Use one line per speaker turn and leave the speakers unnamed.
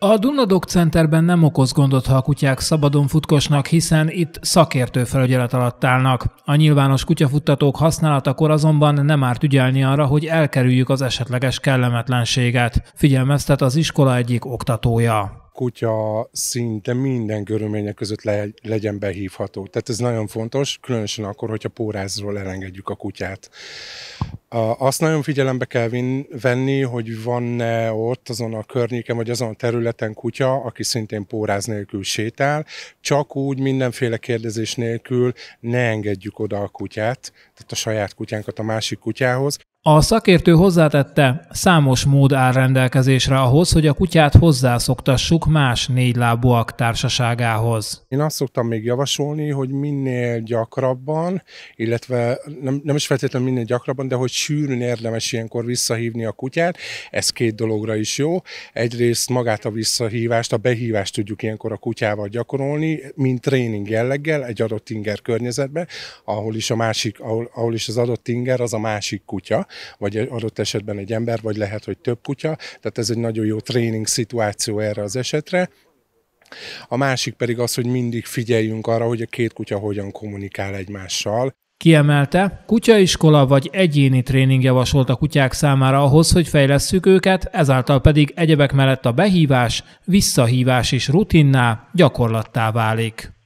A Dunadok Centerben nem okoz gondot, ha a kutyák szabadon futkosnak, hiszen itt szakértő felügyelet alatt állnak. A nyilvános kutyafuttatók használatakor azonban nem árt ügyelni arra, hogy elkerüljük az esetleges kellemetlenséget, figyelmeztet az iskola egyik oktatója
kutya szinte minden körülmények között le, legyen behívható. Tehát ez nagyon fontos, különösen akkor, hogyha pórázról elengedjük a kutyát. Azt nagyon figyelembe kell venni, hogy van-e ott azon a környéken, vagy azon a területen kutya, aki szintén póráz nélkül sétál, csak úgy mindenféle kérdezés nélkül ne engedjük oda a kutyát, tehát a saját kutyánkat a másik kutyához.
A szakértő hozzátette, számos mód áll rendelkezésre ahhoz, hogy a kutyát hozzászoktassuk más négylábúak társaságához.
Én azt szoktam még javasolni, hogy minél gyakrabban, illetve nem, nem is feltétlenül minél gyakrabban, de hogy sűrűn érdemes ilyenkor visszahívni a kutyát. Ez két dologra is jó. Egyrészt magát a visszahívást, a behívást tudjuk ilyenkor a kutyával gyakorolni, mint tréning jelleggel egy adott inger környezetben, ahol is, a másik, ahol, ahol is az adott inger az a másik kutya vagy adott esetben egy ember, vagy lehet, hogy több kutya. Tehát ez egy nagyon jó tréning szituáció erre az esetre. A másik pedig az, hogy mindig figyeljünk arra, hogy a két kutya hogyan kommunikál egymással.
Kiemelte, kutyaiskola vagy egyéni tréning javasolt a kutyák számára ahhoz, hogy fejlesszük őket, ezáltal pedig egyebek mellett a behívás, visszahívás is rutinná, gyakorlattá válik.